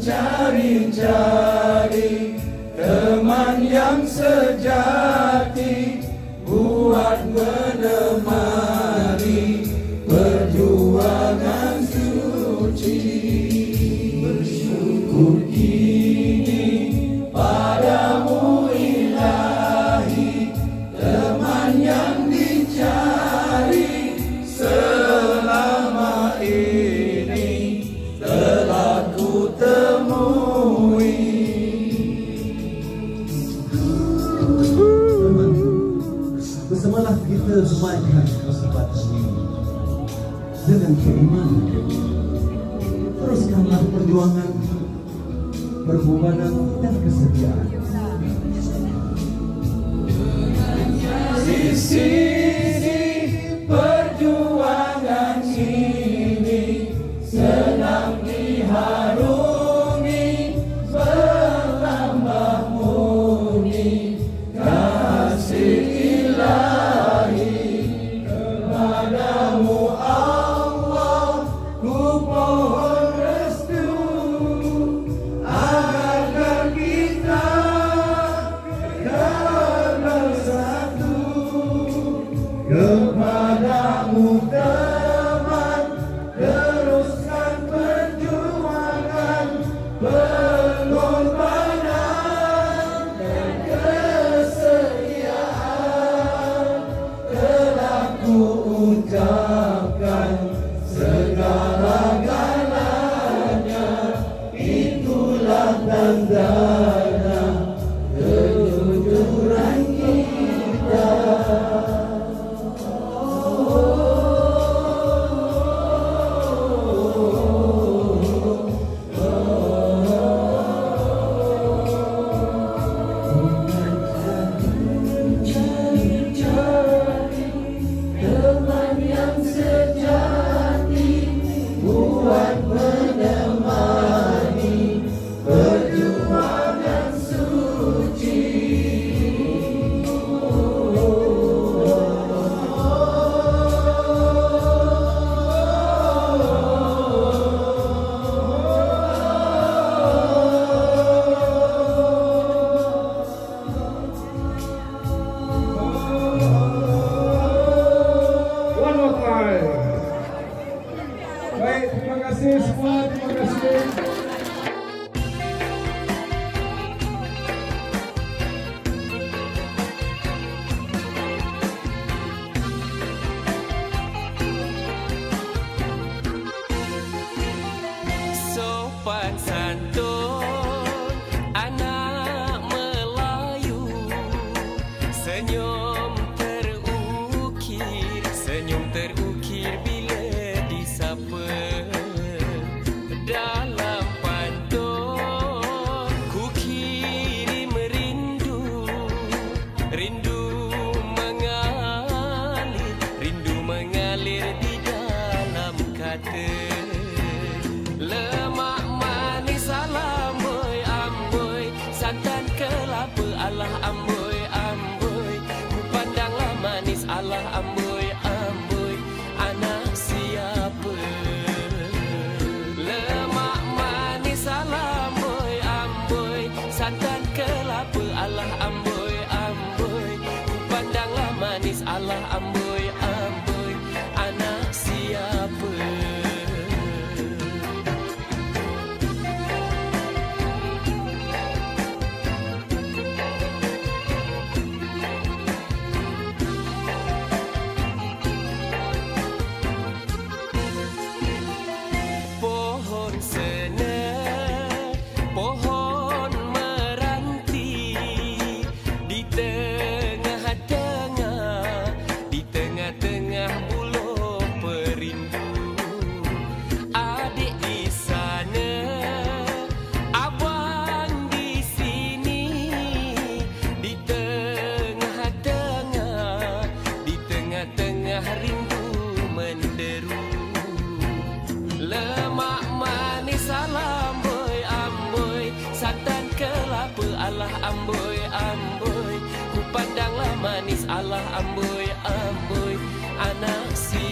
mencari-Nya. terbaikkan kesempatan ini dengan keimanan teruskanlah perjuangan perhubungan dan kesetiaan and I'm. amoi amoi anak si